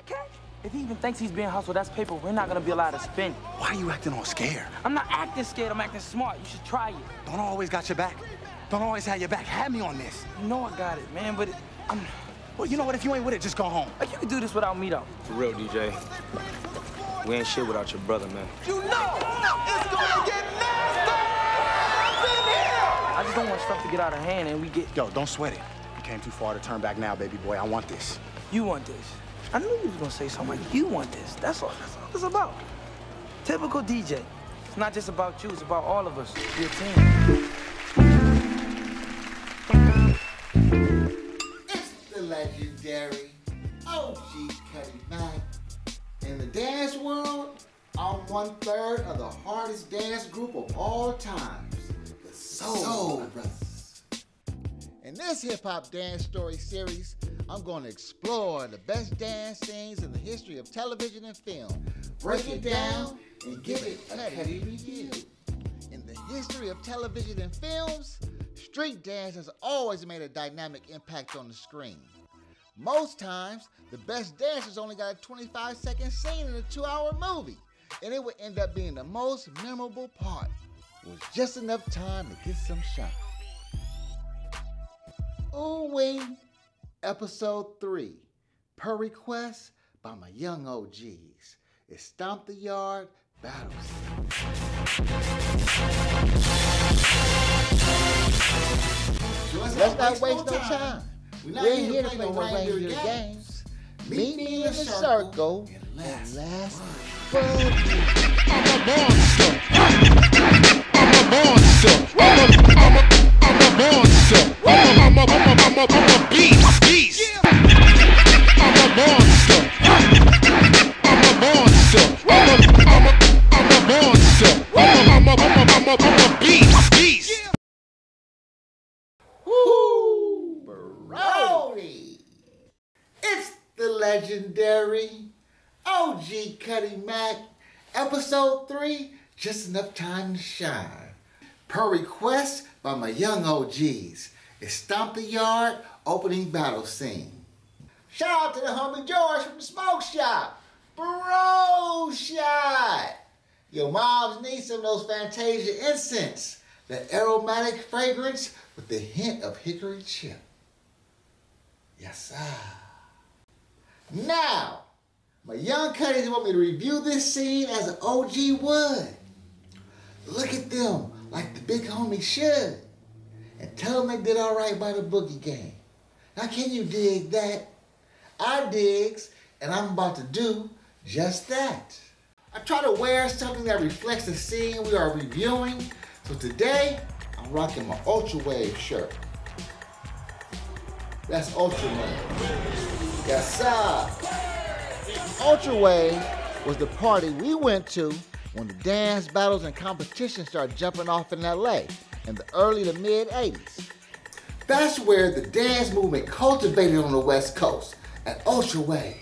that cat? If he even thinks he's being hustled, that's paper we're not gonna be allowed to spend. Why are you acting all scared? I'm not acting scared, I'm acting smart. You should try it. Don't always got your back. Don't always have your back. Have me on this. You know I got it, man, but it, I'm... Well, you know what? If you ain't with it, just go home. Like, you can do this without me, though. For real, DJ. We ain't shit without your brother, man. You know it's gonna get nasty in here! I just don't want stuff to get out of hand and we get... Yo, don't sweat it. You came too far to turn back now, baby boy. I want this. You want this. I knew you was gonna say something like, you want this. That's all, that's all it's about. Typical DJ. It's not just about you, it's about all of us. Your team. It's the legendary OG Cutty Mack. In the dance world, I'm one third of the hardest dance group of all times, the Soul, Soul Brothers. In this hip hop dance story series, I'm going to explore the best dance scenes in the history of television and film, break it down, and give it a Cutty review. In the history of television and films, street dance has always made a dynamic impact on the screen. Most times, the best dancers only got a 25 second scene in a two hour movie, and it would end up being the most memorable part. It was just enough time to get some shine. Ooh wee, episode 3, per request by my young OGs. It's Stomp the Yard Battle Scene. Let's not waste no time. We're We're here to play no reindeer games. Meet me in the circle and last for I'm a monster. I'm a monster. I'm a, I'm a, I'm a monster. Cutty Mack, episode 3, Just Enough Time to Shine. Per request by my young OGs, it's Stomp the Yard opening battle scene. Shout out to the homie George from the smoke shop. Bro shot! Your moms need some of those Fantasia incense. The aromatic fragrance with the hint of hickory chip. Yes, sir. Now, my young cuddies want me to review this scene as an OG would. Look at them like the big homie should. And tell them they did all right by the boogie game. Now, can you dig that? I digs, and I'm about to do just that. I try to wear something that reflects the scene we are reviewing. So today, I'm rocking my Ultra Wave shirt. That's Ultra Wave. Yes, sir. Ultra Wave was the party we went to when the dance battles and competitions started jumping off in LA in the early to mid 80s. That's where the dance movement cultivated on the West Coast at Ultra Wave.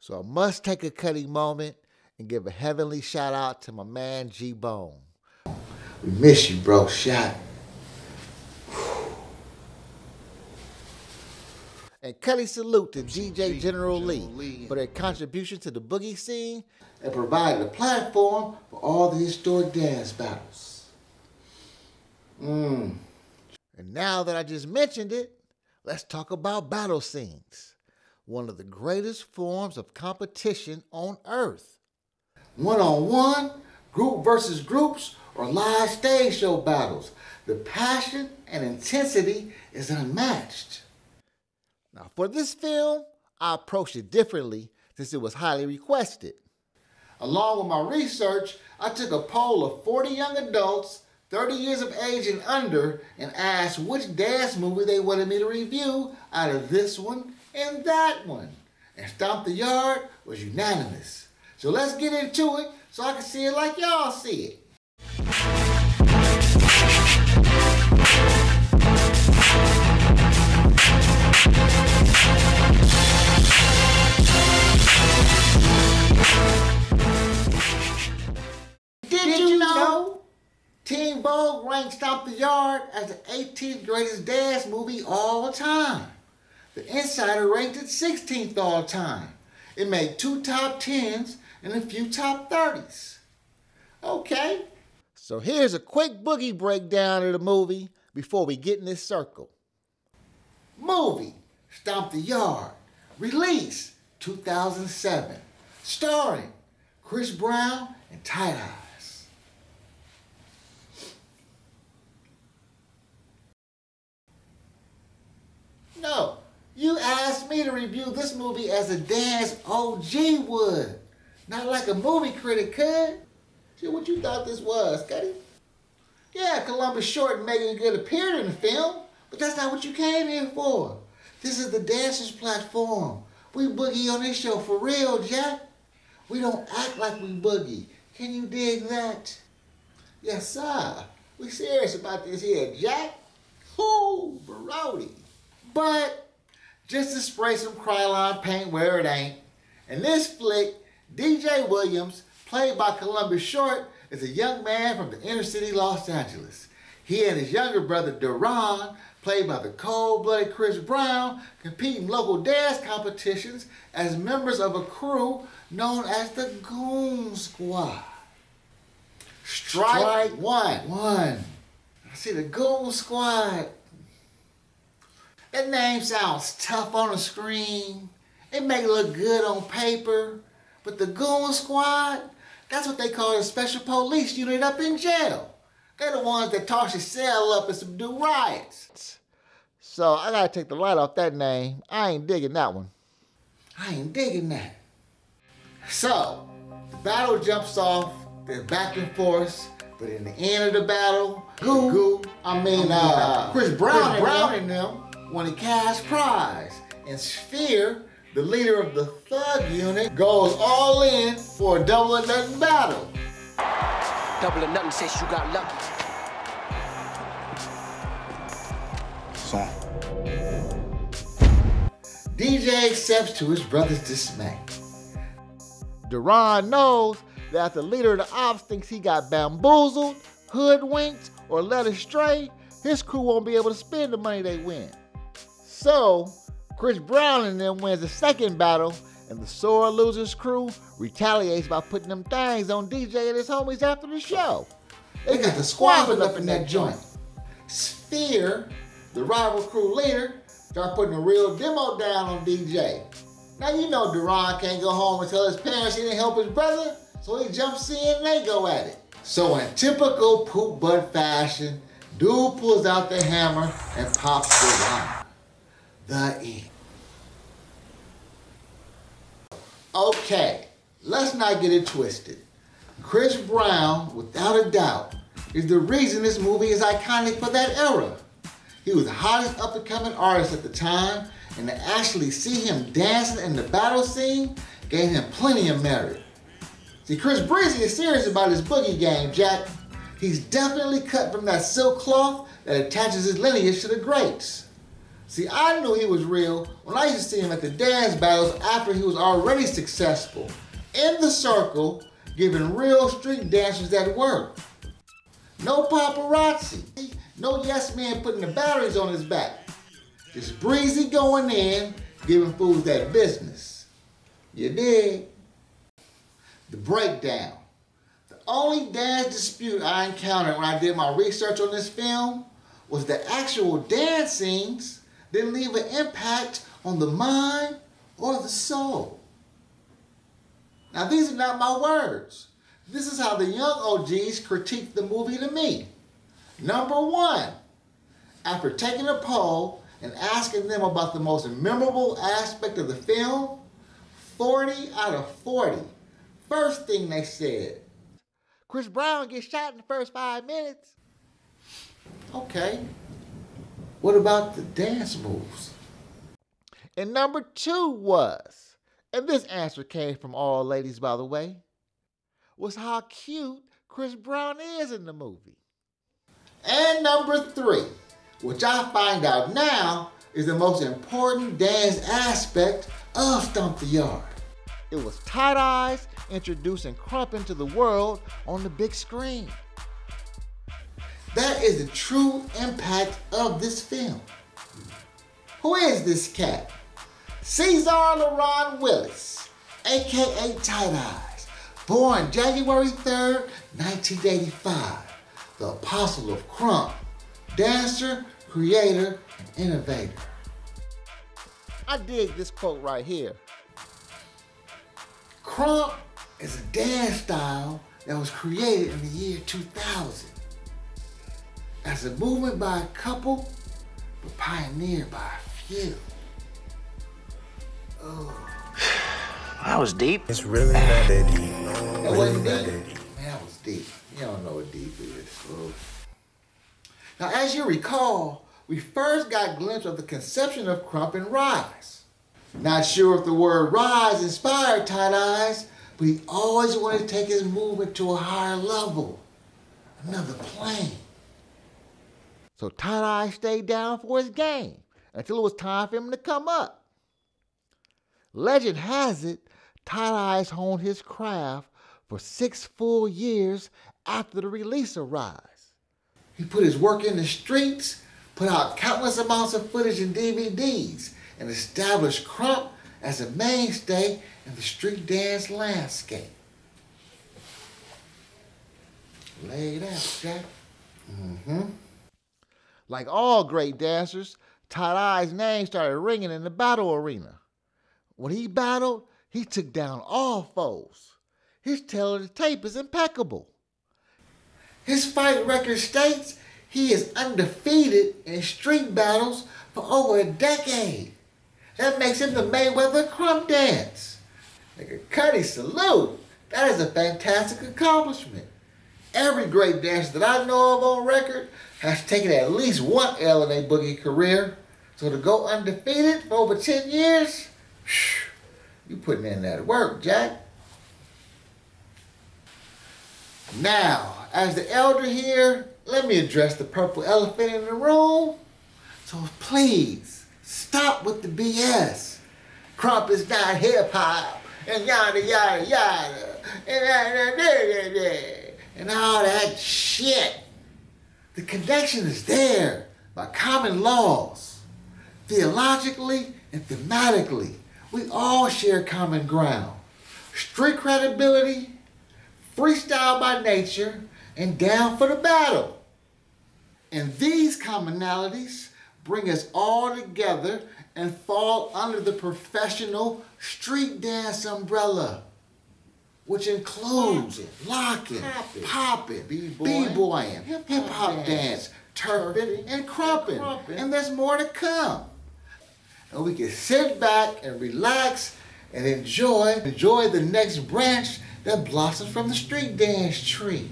So I must take a cutting moment and give a heavenly shout out to my man G Bone. We miss you, bro. Shot. And Cutty salute to DJ General Lee for their contribution to the boogie scene and provided a platform for all the historic dance battles. Mm. And now that I just mentioned it, let's talk about battle scenes. One of the greatest forms of competition on earth. One on one, group versus groups, or live stage show battles. The passion and intensity is unmatched. Now, for this film, I approached it differently since it was highly requested. Along with my research, I took a poll of 40 young adults, 30 years of age and under, and asked which dance movie they wanted me to review out of this one and that one. And Stomp the Yard was unanimous. So let's get into it so I can see it like y'all see it. Teen Vogue ranked Stomp the Yard as the 18th greatest dance movie all time? The Insider ranked it 16th all time. It made two top 10s and a few top 30s. Okay. So here's a quick boogie breakdown of the movie before we get in this circle. Movie, Stomp the Yard, release 2007, starring Chris Brown and Tight No, you asked me to review this movie as a dance OG would, not like a movie critic could. See what you thought this was, Scotty? Yeah, Columbus Short and Meagan Good appeared in the film, but that's not what you came here for. This is the dancers platform. We boogie on this show for real, Jack. We don't act like we boogie. Can you dig that? Yes, sir. We serious about this here, Jack. Whoo, Brody. But just to spray some Krylon paint where it ain't. In this flick, DJ Williams, played by Columbus Short, is a young man from the inner city Los Angeles. He and his younger brother Duron, played by the cold-blooded Chris Brown, compete in local dance competitions as members of a crew known as the Goon Squad. Strike, Strike one. One. See, the Goon Squad. That name sounds tough on the screen. It may look good on paper. But the Goon Squad, that's what they call a special police unit up in jail. They're the ones that toss your cell up and subdue riots. So I gotta take the light off that name. I ain't digging that one. I ain't digging that. So, the battle jumps off, they're back and forth, but in the end of the battle, Goo, Goo I mean, uh, Chris Brown, Chris Brown and them won a cash prize. And Sphere, the leader of the thug unit, goes all in for a double or nothing battle. Double or nothing says you got lucky. Song. DJ accepts to his brother's dismay. Duron knows that the leader of the ops thinks he got bamboozled, hoodwinked, or led astray, his crew won't be able to spend the money they win. So, Chris Brown and them wins the second battle, and the sore losers crew retaliates by putting them things on DJ and his homies after the show. They got the squabbling up in that joint. Sphere, the rival crew leader, start putting a real demo down on DJ. Now you know Duron can't go home and tell his parents he didn't help his brother, so he jumps in and they go at it. So in typical poop butt fashion, dude pulls out the hammer and pops Duron. The. Okay, let's not get it twisted. Chris Brown, without a doubt, is the reason this movie is iconic for that era. He was the hottest up and coming artist at the time, and to actually see him dancing in the battle scene gave him plenty of merit. See, Chris Breezy is serious about his boogie game, Jack. He's definitely cut from that silk cloth that attaches his lineage to the greats. See, I knew he was real when I used to see him at the dance battles after he was already successful, in the circle, giving real street dancers that work. No paparazzi, no yes man putting the batteries on his back. Just breezy going in, giving fools that business. You dig? The breakdown. The only dance dispute I encountered when I did my research on this film was the actual dance scenes didn't leave an impact on the mind or the soul. Now, these are not my words. This is how the young OGs critiqued the movie to me. Number one, after taking a poll and asking them about the most memorable aspect of the film, 40 out of 40, first thing they said, Chris Brown gets shot in the first five minutes. Okay, what about the dance moves? And number two was, and this answer came from all ladies, by the way, was how cute Chris Brown is in the movie. And number three, which I find out now is the most important dance aspect of Stomp the Yard. It was Tight Eyez introducing Krump into the world on the big screen. That is the true impact of this film. Who is this cat? Cesar LaRon Willis, aka Tight Eyez, born January 3rd, 1985, the apostle of krump, dancer, creator, and innovator. I dig this quote right here. Krump is a dance style that was created in the year 2000 as a movement by a couple, but pioneered by a few. Oh. That was deep. It's really not that deep. No, That really wasn't not deep. that deep. Man, that was deep. You don't know what deep is. fool. Now, as you recall, we first got a glimpse of the conception of krump and Rize. Not sure if the word Rize inspired Tight Eyez, but he always wanted to take his movement to a higher level, another plane. So Eyez stayed down for his game until it was time for him to come up. Legend has it, Tight Eyez honed his craft for six full years after the release of Rize. He put his work in the streets, put out countless amounts of footage and DVDs, and established Krump as a mainstay in the street dance landscape. Lay it out, Jack. Mm-hmm. Like all great dancers, Eye's name started ringing in the battle arena. When he battled, he took down all foes. His tale of the tape is impeccable. His fight record states he is undefeated in street battles for over a decade. That makes him the Mayweather krump dance. Nigga, Cutty, salute. That is a fantastic accomplishment. Every great dancer that I know of on record has taken at least one L in their boogie career. So to go undefeated for over 10 years, you putting in that work, Jack. Now, as the elder here, let me address the purple elephant in the room. So please, stop with the BS. Krump is not hip hop, and yada yada yada, and yada, yada, yada, and all that shit. The connection is there by common laws. Theologically and thematically, we all share common ground. Street credibility, freestyle by nature, and down for the battle. And these commonalities bring us all together and fall under the professional street dance umbrella, which includes locking, popping, b-boying, hip-hop dance, turfing, and krumping. And there's more to come. And we can sit back and relax and enjoy, enjoy the next branch that blossoms from the street dance tree.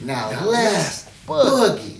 Now let's boogie.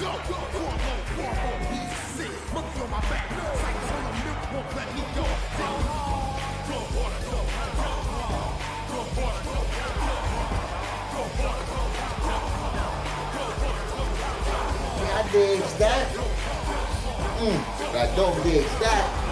let me look so greasy. Yeah, I digs that. Mm, I don't dig that.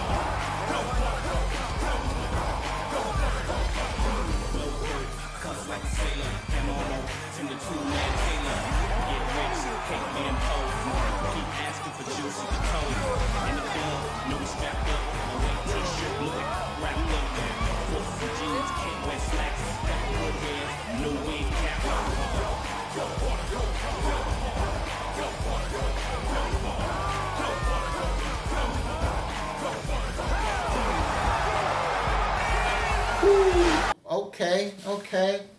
Okay, okay.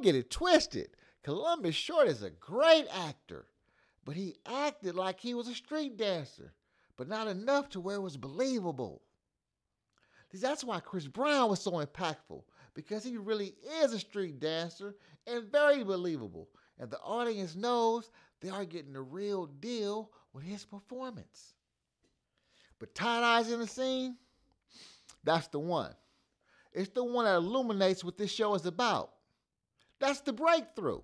Don't get it twisted. Columbus Short is a great actor, but he acted like he was a street dancer, but not enough to where it was believable. That's why Chris Brown was so impactful, because he really is a street dancer and very believable. And the audience knows they are getting the real deal with his performance. But Tight Eyez in the scene, that's the one. It's the one that illuminates what this show is about. That's the breakthrough.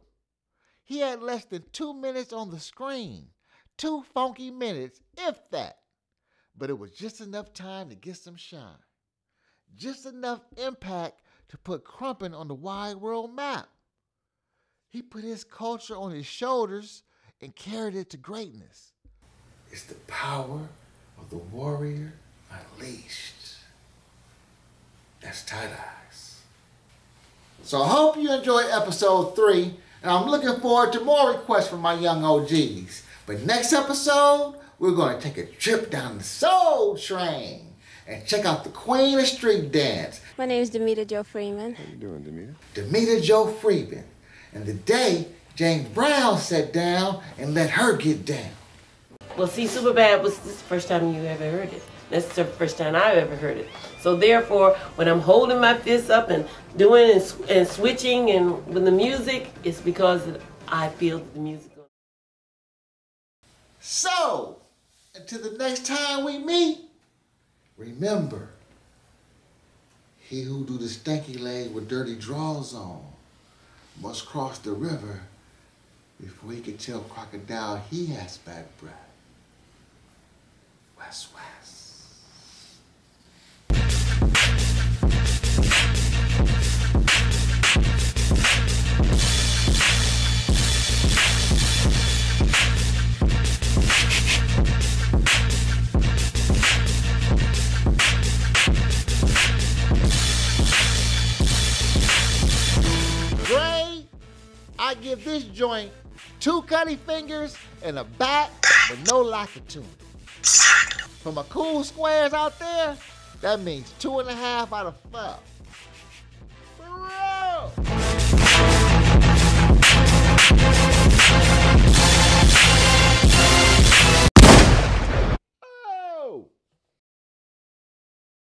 He had less than two minutes on the screen. Two funky minutes, if that. But it was just enough time to get some shine. Just enough impact to put Krumpin on the wide world map. He put his culture on his shoulders and carried it to greatness. It's the power of the warrior unleashed. That's Tight Eyez. So I hope you enjoyed episode three, and I'm looking forward to more requests from my young OGs. But next episode, we're going to take a trip down the Soul Train and check out the Queen of Street Dance, My name is Damita Jo Freeman. How you doing, Damita? Damita Jo Freeman. And the day James Brown sat down and let her get down. Well, see, Superbad was this is the first time you ever heard it. That's the first time I've ever heard it. So therefore, when I'm holding my fists up and doing and, and switching and with the music, it's because I feel the music. So, until the next time we meet, remember, he who do the stanky leg with dirty drawers on must cross the river before he can tell crocodile he has bad breath. West. I give this joint two cutty fingers and a bat with no lack of tune. For my cool squares out there, that means two and a half out of five.